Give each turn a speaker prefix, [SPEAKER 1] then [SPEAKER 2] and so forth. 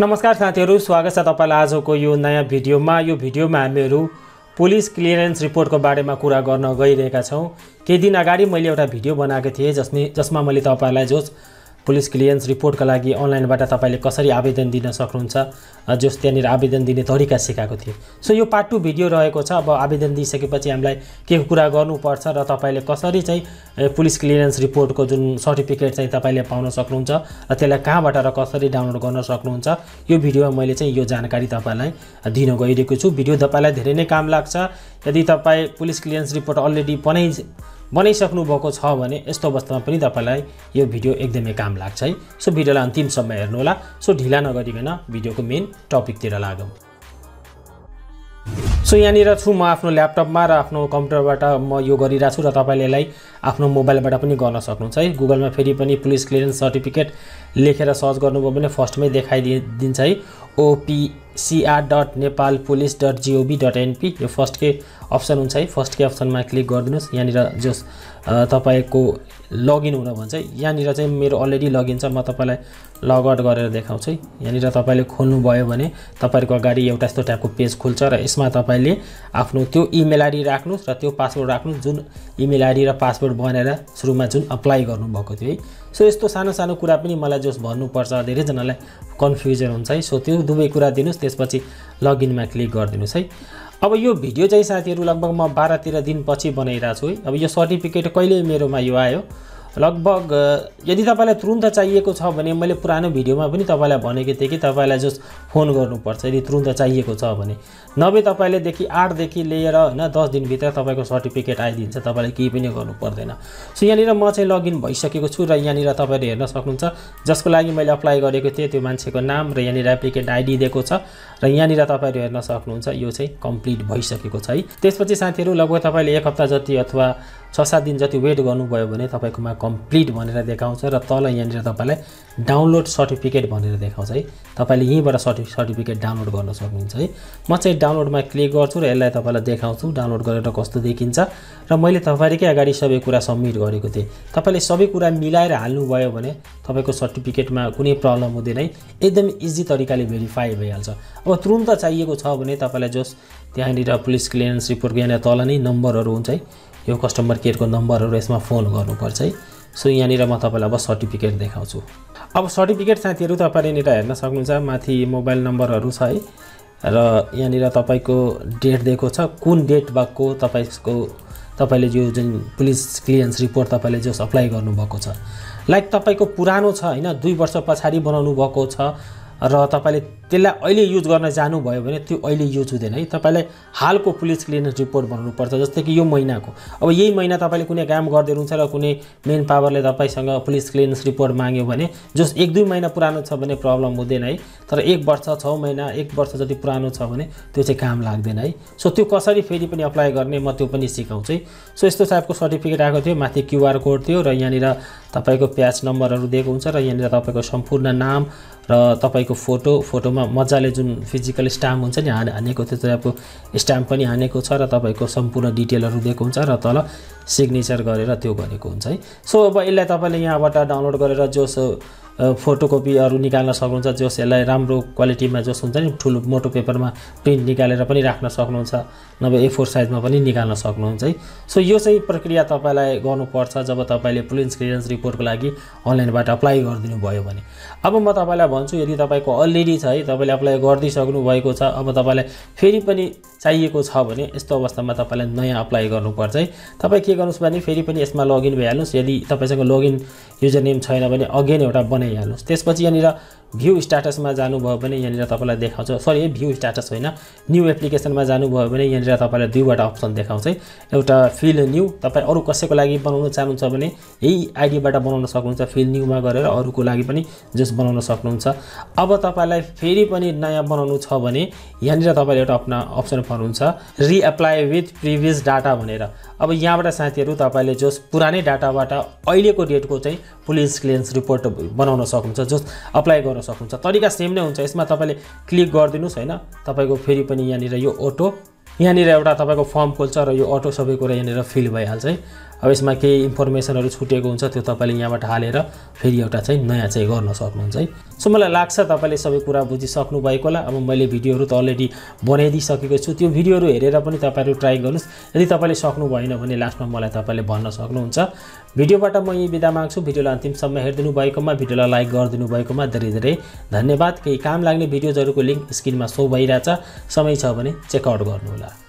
[SPEAKER 1] नमस्कार साथीहरू स्वागत छ तपाईँलाई आजको यो नयाँ भिडियोमा। यो भिडियोमा हामीहरू पुलिस क्लियरेन्स रिपोर्टको बारेमा कुरा गर्न गइरहेका छौँ। केही दिन अगाडि मैले एउटा भिडियो बनाएको थिएँ जसमा जसमा मैले तपाईँलाई जस पुलिस क्लियरेन्स रिपोर्टको लागि अनलाइनबाट तपाईँले कसरी आवेदन दिन सक्नुहुन्छ जस त्यहाँनिर आवेदन दिने तरिका सिकाएको थिएँ सो यो पार्ट टू भिडियो रहेको छ। अब आवेदन दिइसकेपछि हामीलाई के कुरा गर्नुपर्छ र तपाईँले कसरी चाहिँ पुलिस क्लियरेन्स रिपोर्टको जुन सर्टिफिकेट चाहिँ तपाईँले पाउन सक्नुहुन्छ र त्यसलाई कहाँबाट र कसरी डाउनलोड गर्न सक्नुहुन्छ यो भिडियोमा मैले चाहिँ यो जानकारी तपाईँलाई दिन गइरहेको छु। भिडियो तपाईँलाई धेरै नै काम लाग्छ। यदि तपाईँ पुलिस क्लियरेन्स रिपोर्ट अलरेडी बनाइ बनाइसक्नु भएको छ भने यस्तो अवस्थामा पनि तपाईँलाई यो भिडियो एकदमै काम लाग्छ है। सो भिडियोलाई अन्तिमसम्म हेर्नुहोला। सो ढिला नगरिकन भिडियोको मेन टपिकतिर लागौँ। सो यहाँनिर छु म आफ्नो ल्यापटपमा र आफ्नो कम्प्युटरबाट म यो गरिरहेको छु र तपाईँले यसलाई आफ्नो मोबाइलबाट पनि गर्न सक्नुहुन्छ है। गुगलमा फेरि पनि पुलिस क्लियरेन्स सर्टिफिकेट लेखेर सर्च गर्नुभयो भने फर्स्टमै देखाइदि दिन्छ है। OPCR dot Nepal police dot GOV dot NP यो फर्स्टकै अप्सन हुन्छ है। फर्स्टकै अप्सनमा क्लिक गरिदिनुहोस्। यहाँनिर जस तपाईँको लगइन हुन भन्छ। यहाँनिर चाहिँ मेरो अलरेडी लगइन छ। म तपाईँलाई लगआउट गरेर देखाउँछु है। यहाँनिर तपाईँले खोल्नुभयो भने तपाईँहरूको अगाडि एउटा यस्तो टाइपको पेज खुल्छ र यसमा तपाईँले आफ्नो त्यो इमेल आइडी राख्नुहोस् र त्यो पासवर्ड राख्नुहोस् जुन इमेल आइडी र पासवर्ड बनाएर सुरुमा जुन अप्लाई गर्नुभएको थियो है। सो यस्तो सानो सानो कुरा पनि मलाई जस भन्नुपर्छ। धेरैजनालाई कन्फ्युजन हुन्छ है। सो त्यो दुवै कुरा दिनुहोस् त्यसपछि लगइनमा क्लिक गरिदिनुहोस् है। अब यो भिडियो चाहिँ साथीहरू लगभग म बाह्र तेह्र दिनपछि बनाइरहेको छु है। अब यो सर्टिफिकेट कहिले मेरोमा यो आयो? लगभग यदि तपाईँलाई तुरुन्त चाहिएको छ भने मैले पुरानो भिडियोमा पनि तपाईँलाई भनेको थिएँ कि तपाईँलाई जस फोन गर्नुपर्छ। यदि तुरुन्त चाहिएको छ भने नभए तपाईँलेदेखि आठदेखि लिएर होइन दस दिनभित्र तपाईँको सर्टिफिकेट आइदिन्छ। तपाईँले केही पनि गर्नु पर्दैन। सो यहाँनिर म चाहिँ लगइन भइसकेको छु र यहाँनिर तपाईँले हेर्न सक्नुहुन्छ। जसको लागि मैले अप्लाई गरेको थिएँ त्यो मान्छेको नाम र यहाँनिर एप्लिकेन्ट आइडी दिएको छ र यहाँनिर तपाईँहरू हेर्न सक्नुहुन्छ यो चाहिँ कम्प्लिट भइसकेको छ है। त्यसपछि साथीहरू लगभग तपाईँले एक हप्ता जति अथवा छ सात दिन जति वेट गर्नुभयो भने तपाईँकोमा कम्प्लिट भनेर देखाउँछ र तल यहाँनिर तपाईँलाई डाउनलोड सर्टिफिकेट भनेर देखाउँछ है। तपाईँले यहीँबाट सर्टि सर्टिफिकेट डाउनलोड गर्न सक्नुहुन्छ है। म चाहिँ डाउनलोडमा क्लिक गर्छु र यसलाई तपाईँलाई देखाउँछु डाउनलोड गरेर कस्तो देखिन्छ। र मैले तपाईँकै अगाडि सबै कुरा सब्मिट गरेको थिएँ। तपाईँले सबै कुरा मिलाएर हाल्नुभयो भने तपाईँको सर्टिफिकेटमा कुनै प्रब्लम हुँदैन है। एकदम इजी तरिकाले भेरिफाई भइहाल्छ। अब तुरुन्त चाहिएको छ भने तपाईँलाई जस त्यहाँनिर पुलिस क्लियरेन्स रिपोर्टको यहाँनिर तल नै नम्बरहरू हुन्छ है। यो कस्टमर केयरको नम्बरहरू यसमा फोन गर्नुपर्छ है। सो यहाँनिर म तपाईँलाई अब सर्टिफिकेट देखाउँछु। अब सर्टिफिकेट साथीहरू तपाईँले यहाँनिर हेर्न सक्नुहुन्छ माथि मोबाइल नम्बरहरू छ है। र यहाँनिर तपाईँको डेट दिएको छ कुन डेट भएको तपाईँको तपाईँले यो जुन पुलिस क्लियरेन्स रिपोर्ट तपाईँले जस अप्लाई गर्नुभएको छ। लाइक तपाईँको पुरानो छ होइन? दुई वर्ष पछाडि बनाउनु भएको छ। र तपाईँले त्यसलाई अहिले युज गर्न जानुभयो भने त्यो अहिले युज हुँदैन। है तपाईँलाई हालको पुलिस क्लियरेन्स रिपोर्ट बनाउनुपर्छ जस्तै कि यो महिनाको। अब यही महिना तपाईँले कुनै काम गर्दै हुनुहुन्छ र कुनै मेन पावरले तपाईँसँग पुलिस क्लियरेन्स रिपोर्ट माग्यो भने जस एक दुई महिना पुरानो छ भने प्रब्लम हुँदैन है। तर एक वर्ष छ महिना एक वर्ष जति पुरानो छ भने त्यो चाहिँ काम लाग्दैन है। सो त्यो कसरी फेरि पनि अप्लाई गर्ने म त्यो पनि सिकाउँछु है। सो यस्तो टाइपको सर्टिफिकेट आएको थियो माथि क्युआर कोड थियो र यहाँनिर तपाईँको प्याच नम्बरहरू दिएको हुन्छ र यहाँनिर तपाईँको सम्पूर्ण नाम र तपाईँको फोटो फोटोमा मजाले जुन फिजिकल स्ट्याम्प हुन्छ नि हाने हानेको त्यो टाइपको स्ट्याम्प पनि हानेको छ र तपाईँको सम्पूर्ण डिटेलहरू दिएको हुन्छ र तल सिग्नेचर गरेर त्यो गरेको हुन्छ है। सो अब यसलाई तपाईँले यहाँबाट डाउनलोड गरेर जोस फोटोकपीहरू निकाल्न सक्नुहुन्छ जोस यसलाई राम्रो क्वालिटीमा जोस हुन्छ नि ठुलो मोटो पेपरमा प्रिन्ट निकालेर पनि राख्न सक्नुहुन्छ नभए ए फोर साइजमा पनि निकाल्न सक्नुहुन्छ है। सो यो चाहिँ प्रक्रिया तपाईँलाई गर्नुपर्छ जब तपाईँले पुलिस क्लियरेन्स रिपोर्टको लागि अनलाइनबाट अप्लाई गरिदिनु भयो भने। अब म तपाईँलाई भन्छु यदि तपाईँको अलरेडी छ है तपाईँले अप्लाई गरिदिइसक्नु भएको छ अब तपाईँलाई फेरि पनि चाहिएको छ भने यस्तो अवस्थामा तपाईँलाई नयाँ अप्लाई गर्नुपर्छ है। तपाईँ के गर्नुहोस् भने फेरि पनि यसमा लगइन भइहाल्नुहोस्। यदि तपाईँसँग लगइन युजर नेम छैन भने अगेन एउटा बनाइहाल्नुहोस्। त्यसपछि यहाँनिर भ्यू स्ट्याटसमा जानुभयो भने यहाँनिर तपाईँलाई देखाउँछ। सरी भ्यू स्ट्याटस होइन। न्यू एप्लिकेसनमा जानुभयो भने यहाँनिर तपाईँलाई दुईवटा अप्सन देखाउँछ है। एउटा फिल न्यू तपाईँ अरू कसैको लागि बनाउन चाहनुहुन्छ भने यही आइडीबाट बनाउन सक्नुहुन्छ। फिल न्यूमा गरेर अरूको लागि पनि जस बनाउन सक्नुहुन्छ। अब तपाईँलाई फेरि पनि नयाँ बनाउनु छ भने यहाँनिर तपाईँले एउटा अपना अप्सन पाउनुहुन्छ। रिएप्लाई विथ प्रिभियस डाटा भनेर। अब यहाँबाट साथीहरू तपाईँले जस पुरानै डाटाबाट अहिलेको डेटको चाहिँ पुलिस क्लियरेन्स रिपोर्ट बनाउन सक्नुहुन्छ। जस अप्लाई गर्न सक्नुहुन्छ। तरिका सेम नै हुन्छ। यसमा तपाईँले क्लिक गरिदिनुहोस् होइन? तपाईँको फेरि पनि यहाँनिर यो अटो यहाँनिर एउटा तपाईँको फर्म खोल्छ र यो अटो सबै कुरा यहाँनिर फिल भइहाल्छ है। अब यसमा केही इन्फर्मेसनहरू छुटेको हुन्छ त्यो तपाईँले यहाँबाट हालेर फेरि एउटा चाहिँ नयाँ चाहिँ गर्न सक्नुहुन्छ है। सो मलाई लाग्छ तपाईँले सबै कुरा बुझिसक्नु भएको होला। अब मैले भिडियोहरू त अलरेडी बनाइदिइसकेको छु। त्यो भिडियोहरू हेरेर पनि तपाईँहरू ट्राई गर्नुहोस्। यदि तपाईँले सक्नु भएन भने लास्टमा मलाई तपाईँले भन्न सक्नुहुन्छ। भिडियोबाट म यही बिदा माग्छु। भिडियोलाई अन्तिमसम्म हेरिदिनु भएकोमा भिडियोलाई लाइक गरिदिनु भएकोमा धेरै धेरै धन्यवाद। केही काम लाग्ने भिडियोजहरूको लिङ्क स्क्रिनमा सो भइरहेछ। समय छ भने चेकआउट गर्नुहोला।